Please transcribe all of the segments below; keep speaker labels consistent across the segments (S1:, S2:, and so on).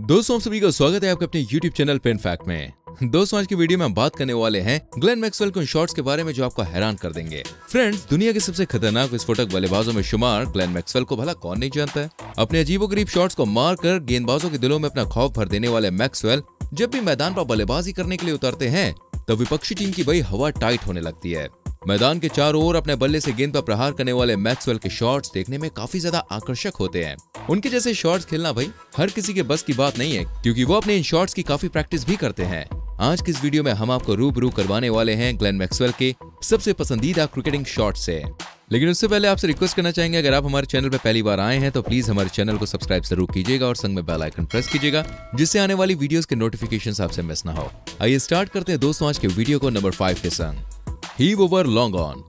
S1: दोस्तों सभी का स्वागत है आपके अपने YouTube चैनल पेन फैक्ट में। दोस्तों, आज की वीडियो में हम बात करने वाले हैं ग्लेन मैक्सवेल के शॉट्स के बारे में जो आपको हैरान कर देंगे। फ्रेंड्स दुनिया के सबसे खतरनाक विस्फोटक बल्लेबाजों में शुमार ग्लेन मैक्सवेल को भला कौन नहीं जानता है? अपने अजीबो गरीब शॉट्स को मार कर गेंदबाजों के दिलों में अपना खौफ भर देने वाले मैक्सवेल जब भी मैदान पर बल्लेबाजी करने के लिए उतरते हैं तो विपक्षी टीम की बड़ी हवा टाइट होने लगती है। मैदान के चारों ओर अपने बल्ले से गेंद पर प्रहार करने वाले मैक्सवेल के शॉट्स देखने में काफ़ी ज़्यादा आकर्षक होते हैं। उनके जैसे शॉर्ट्स खेलना भाई, हर किसी के बस की बात नहीं है, क्योंकि वो अपने इन शॉट्स की काफ़ी प्रैक्टिस भी करते हैं। आज की इस वीडियो में हम आपको रूबरू करवाने वाले हैं ग्लेन मैक्सवेल के सबसे पसंदीदा क्रिकेटिंग शॉट से। लेकिन उससे पहले आपसे रिक्वेस्ट करना चाहेंगे, अगर आप हमारे चैनल पर पहली बार आए हैं तो प्लीज़ हमारे चैनल को सब्सक्राइब ज़रूर कीजिएगा और संग में बेल आइकन प्रेस कीजिएगा, जिससे आने वाली वीडियोस के नोटिफिकेशंस आपसे मिस ना हो। आइए स्टार्ट करते हैं दोस्तों आज के वीडियो को नंबर फाइव के संग। हीव ओवर लॉन्ग ऑन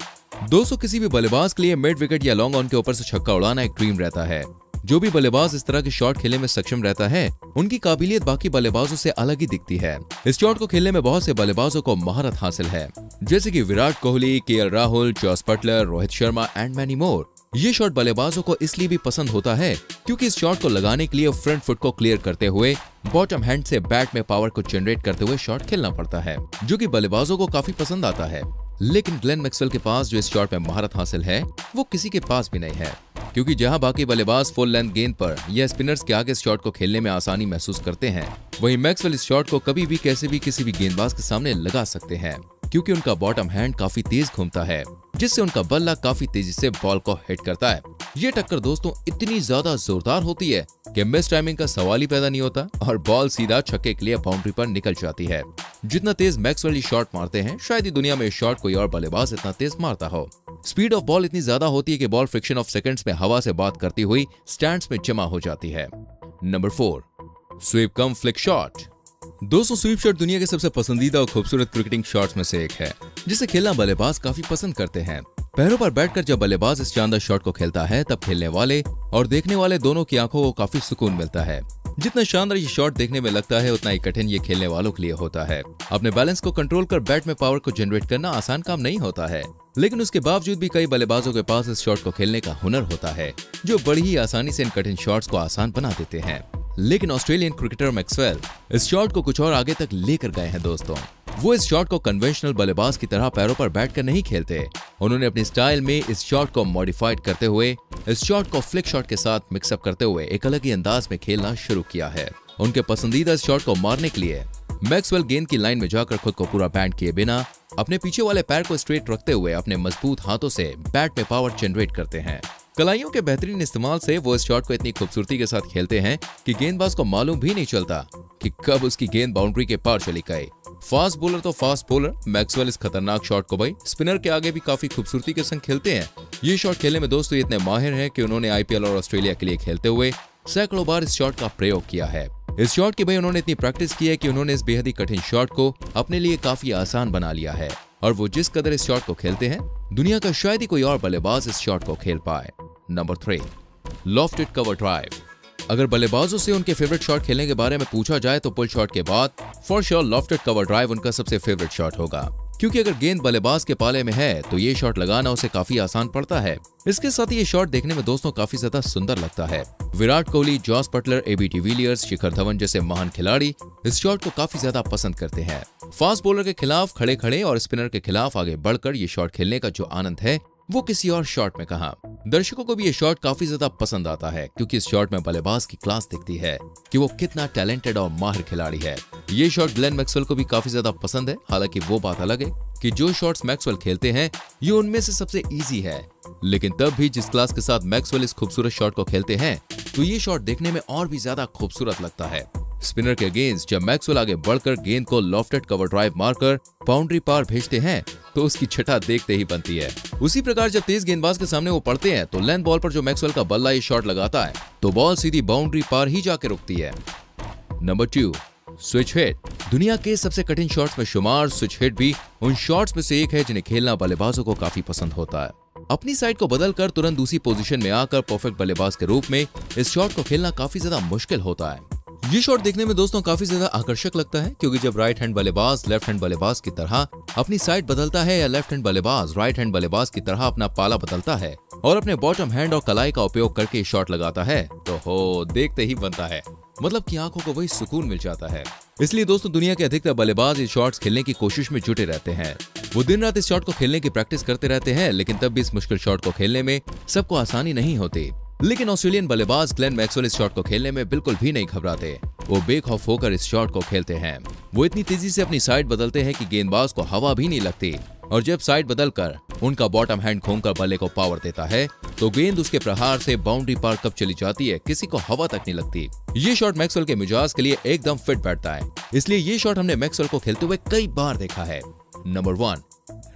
S1: दोस्तों किसी भी बल्लेबाज के लिए मिड विकेट या लॉन्ग ऑन के ऊपर से छक्का उड़ाना एक ड्रीम रहता है। जो भी बल्लेबाज इस तरह के शॉट खेलने में सक्षम रहता है, उनकी काबिलियत बाकी बल्लेबाजों से अलग ही दिखती है। इस शॉट को खेलने में बहुत से बल्लेबाजों को महारत हासिल है। जैसे कि Virat Kohli, K Rahul, Jos Buttler, Rohit Sharma and many more ये शॉट बल्लेबाजों को इसलिए भी पसंद होता है क्योंकि इस शॉट को लगाने के लिए फ्रंट फुट को क्लियर करते हुए बॉटम हैंड से बैट में पावर को जनरेट करते हुए शॉट खेलना पड़ता है, जो कि बल्लेबाजों को काफ़ी पसंद आता है। लेकिन ग्लेन मैक्सवेल के पास जो इस शॉट में महारत हासिल है, वो किसी के पास भी नहीं है। क्योंकि जहाँ बाकी बल्लेबाज फुल लेंथ गेंद पर या स्पिनर्स के आगे शॉट को खेलने में आसानी महसूस करते हैं। वहीं मैक्सवेल इस शॉट को कभी भी कैसे भी किसी भी गेंदबाज के सामने लगा सकते हैं, क्योंकि उनका बॉटम हैंड काफ़ी तेज घूमता है, जिससे उनका बल्ला काफ़ी तेज़ी से बॉल को हिट करता है। ये टक्कर दोस्तों इतनी ज़्यादा जोरदार होती है कि मिस टाइमिंग का सवाल ही पैदा नहीं होता और बॉल सीधा छक्के के लिए बाउंड्री पर निकल जाती है। जितना तेज मैक्सवेल शॉट मारते हैं, शायद ही दुनिया में इस शॉट कोई और बल्लेबाज इतना तेज मारता हो। स्पीड ऑफ़ बॉल इतनी ज़्यादा होती है कि बॉल फ्रिक्शन ऑफ़ सेकंड्स में हवा से बात करती हुई स्टैंड्स में जमा हो जाती है। Number four sweep cum flick shot दोस्तों स्वीप शॉट दुनिया के सबसे पसंदीदा और खूबसूरत क्रिकेटिंग शॉट्स में से एक है, जिसे खेलना बल्लेबाज काफ़ी पसंद करते हैं। पैरों पर बैठकर जब बल्लेबाज इस शानदार शॉट को खेलता है, तब खेलने वाले और देखने वाले दोनों की आँखों को काफ़ी सुकून मिलता है। जितना शानदार ये शॉट देखने में लगता है, उतना ही कठिन ये खेलने वालों के लिए होता है। अपने बैलेंस को कंट्रोल कर बैट में पावर को जनरेट करना आसान काम नहीं होता है। लेकिन उसके बावजूद भी कई बल्लेबाजों के पास इस शॉट को खेलने का हुनर होता है, जो बड़ी ही आसानी से इन कठिन शॉट्स को आसान बना देते हैं। लेकिन ऑस्ट्रेलियन क्रिकेटर मैक्सवेल इस शॉट को कुछ और आगे तक लेकर गए हैं दोस्तों। वो इस शॉट को कन्वेंशनल बल्लेबाज की तरह पैरों पर बैठकर नहीं खेलते। उन्होंने अपनी स्टाइल में इस शॉट को मॉडिफाइड करते हुए इस शॉट को फ्लिक शॉट के साथ मिक्सअप करते हुए एक अलग ही अंदाज में खेलना शुरू किया है। उनके पसंदीदा शॉट को मारने के लिए मैक्सवेल गेंद की लाइन में जाकर खुद को पूरा बैंड किए बिना, अपने पीछे वाले पैर को स्ट्रेट रखते हुए अपने मज़बूत हाथों से बैट में पावर जनरेट करते हैं। कलाइयों के बेहतरीन इस्तेमाल से वो इस शॉट को इतनी खूबसूरती के साथ खेलते हैं कि गेंदबाज को मालूम भी नहीं चलता कि कब उसकी गेंद बाउंड्री के पार चली गई। फास्ट बॉलर तो फास्ट बॉलर मैक्सवेल इस खतरनाक शॉट को भाई स्पिनर के आगे भी काफ़ी खूबसूरती के संग खेलते हैं। ये शॉट खेलने में दोस्तों इतने माहिर हैं कि उन्होंने आईपीएल और ऑस्ट्रेलिया के लिए खेलते हुए सैकड़ों बार इस शॉट का प्रयोग किया है। इस शॉट की भाई उन्होंने इतनी प्रैक्टिस की है कि उन्होंने इस बेहद ही कठिन शॉट को अपने लिए काफ़ी आसान बना लिया है। और वो जिस कदर इस शॉट को खेलते हैं, दुनिया का शायद ही कोई और बल्लेबाज इस शॉट को खेल पाए। Number three, lofted cover drive. अगर बल्लेबाजों से उनके फेवरेट शॉट खेलने के बारे में पूछा जाए तो पुल शॉट के बाद for sure lofted cover drive उनका सबसे फेवरेट शॉट होगा। क्योंकि अगर गेंद बल्लेबाज के पाले में है तो ये शॉट लगाना उसे काफ़ी आसान पड़ता है। इसके साथ ही ये शॉट देखने में दोस्तों काफ़ी ज़्यादा सुंदर लगता है। Virat Kohli, Jos Buttler AB de Villiers Shikhar Dhawan जैसे महान खिलाड़ी इस शॉट को काफ़ी ज़्यादा पसंद करते हैं। फास्ट बॉलर के खिलाफ खड़े खड़े और स्पिनर के खिलाफ आगे बढ़कर ये शॉट खेलने का जो आनंद है, वो किसी और शॉट में कहा। दर्शकों को भी ये शॉट काफ़ी ज़्यादा पसंद आता है, क्योंकि इस शॉट में बल्लेबाज की क्लास दिखती है कि वो कितना टैलेंटेड और माहिर खिलाड़ी है। ये शॉट ग्लेन मैक्सवेल को भी काफ़ी ज़्यादा पसंद है। हालाँकि वो बात अलग है कि जो शॉट्स मैक्सवेल खेलते हैं, ये उनमें से सबसे इजी है। लेकिन तब भी जिस क्लास के साथ मैक्सवेल इस खूबसूरत शॉट को खेलते हैं तो ये शॉट देखने में और भी ज़्यादा खूबसूरत लगता है। स्पिनर के अगेंस्ट जब मैक्सवेल आगे बढ़कर गेंद को लॉफ्टेड कवर ड्राइव मारकर बाउंड्री पार भेजते हैं तो उसकी छठा देखते ही बनती है। उसी प्रकार जब तेज गेंदबाज के सामने वो पड़ते हैं तो लेंथ बॉल पर जो मैक्सवेल का बल्ला ये शॉट लगाता है तो बॉल सीधी बाउंड्री पार ही जाके रुकती है। नंबर टू स्विच हिट दुनिया के सबसे कठिन शॉट्स में शुमार स्विच हिट भी उन शॉट्स में से एक है जिन्हें खेलना बल्लेबाजों को काफ़ी पसंद होता है। अपनी साइड को बदलकर तुरंत दूसरी पोजीशन में आकर परफेक्ट बल्लेबाज के रूप में इस शॉट को खेलना काफ़ी ज़्यादा मुश्किल होता है। ये शॉट देखने में दोस्तों काफ़ी ज़्यादा आकर्षक लगता है, क्योंकि जब राइट हैंड बल्लेबाज लेफ़्ट हैंड बल्लेबाज की तरह अपनी साइड बदलता है या लेफ़्ट हैंड बल्लेबाज राइट हैंड बल्लेबाज की तरह अपना पाला बदलता है और अपने बॉटम हैंड और कलाई का उपयोग करके शॉट लगाता है तो हो, देखते ही बनता है। मतलब कि आँखों को वही सुकून मिल जाता है। इसलिए दोस्तों, दुनिया के अधिकतर बल्लेबाज इस शॉट्स खेलने की कोशिश में जुटे रहते हैं। वो दिन रात इस शॉट को खेलने की प्रैक्टिस करते रहते हैं, लेकिन तब भी इस मुश्किल शॉट को खेलने में सबको आसानी नहीं होती। लेकिन ऑस्ट्रेलियन बल्लेबाज ग्लेन मैक्सवेल इस शॉट को खेलने में बिल्कुल भी नहीं घबराते। वो बेखौफ होकर इस शॉट को खेलते हैं। वो इतनी तेज़ी से अपनी साइड बदलते हैं कि गेंदबाज को हवा भी नहीं लगती। और जब साइड बदलकर उनका बॉटम हैंड घूमकर बल्ले को पावर देता है तो गेंद उसके प्रहार से बाउंड्री पार कब चली जाती है, किसी को हवा तक नहीं लगती। ये शॉट मैक्सवेल के मिजाज के लिए एकदम फिट बैठता है। इसलिए ये शॉट हमने मैक्सवेल को खेलते हुए कई बार देखा है। नंबर वन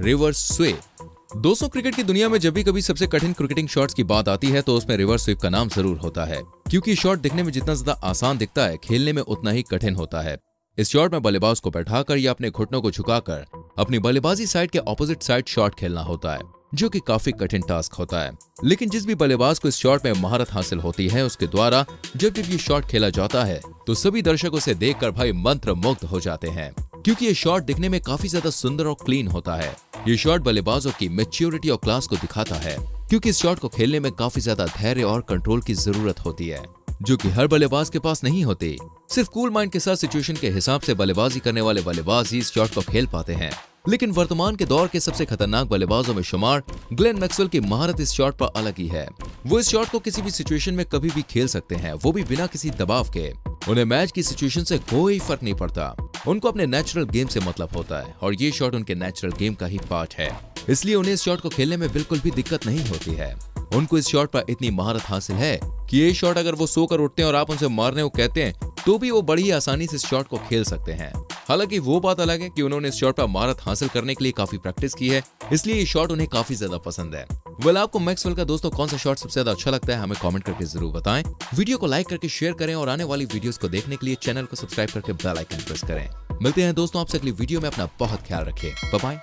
S1: रिवर्स स्वेप दोस्तों क्रिकेट की दुनिया में जब भी कभी सबसे कठिन क्रिकेटिंग शॉट्स की बात आती है तो उसमें रिवर्स स्वीप का नाम ज़रूर होता है। क्योंकि शॉट दिखने में जितना ज़्यादा आसान दिखता है, खेलने में उतना ही कठिन होता है। इस शॉट में बल्लेबाज को बैठाकर या अपने घुटनों को झुकाकर अपनी बल्लेबाजी साइड के ऑपोजिट साइड शॉट खेलना होता है। जो कि काफ़ी कठिन टास्क होता है। लेकिन जिस भी बल्लेबाज को इस शॉट में महारत हासिल होती है, उसके द्वारा जब जब ये शॉट खेला जाता है तो सभी दर्शक उसे देखकर भाई मंत्र हो जाते हैं। क्योंकि ये शॉट दिखने में काफ़ी ज़्यादा सुंदर और क्लीन होता है। ये शॉट बल्लेबाजों की मेच्योरिटी और क्लास को दिखाता है, क्योंकि इस शॉट को खेलने में काफ़ी ज़्यादा धैर्य और कंट्रोल की ज़रूरत होती है, जो कि हर बल्लेबाज के पास नहीं होती। सिर्फ़ कूल माइंड के साथ सिचुएशन के हिसाब से बल्लेबाजी करने वाले बल्लेबाज ही इस शॉट को खेल पाते हैं। लेकिन वर्तमान के दौर के सबसे खतरनाक बल्लेबाजों में शुमार ग्लेन मैक्सवेल की महारत इस शॉट पर अलग ही है। वो इस शॉट को किसी भी सिचुएशन में कभी भी खेल सकते हैं, वो भी बिना किसी दबाव के। उन्हें मैच की सिचुएशन से कोई फ़र्क नहीं पड़ता। उनको अपने नेचुरल गेम से मतलब होता है, और ये शॉट उनके नेचुरल गेम का ही पार्ट है। इसलिए उन्हें इस शॉट को खेलने में बिल्कुल भी दिक्कत नहीं होती है। उनको इस शॉट पर इतनी महारत हासिल है कि ये शॉट अगर वो सोकर उठते हैं और आप उनसे मारने को कहते हैं तो भी वो बड़ी आसानी से इस शॉट को खेल सकते हैं। हालाँकि वो बात अलग है कि उन्होंने इस शॉट पर महारत हासिल करने के लिए काफ़ी प्रैक्टिस की है, इसलिए ये शॉट उन्हें काफ़ी ज़्यादा पसंद है। वेल, आपको मैक्सवेल का दोस्तों, कौन सा शॉट सबसे ज़्यादा अच्छा लगता है, हमें कमेंट करके ज़रूर बताएँ। वीडियो को लाइक करके शेयर करें और आने वाली वीडियोस को देखने के लिए चैनल को सब्सक्राइब करके बेल आइकन प्रेस करें। मिलते हैं दोस्तों, आपसे अगली वीडियो में अपना बहुत ख्याल रखें। बाय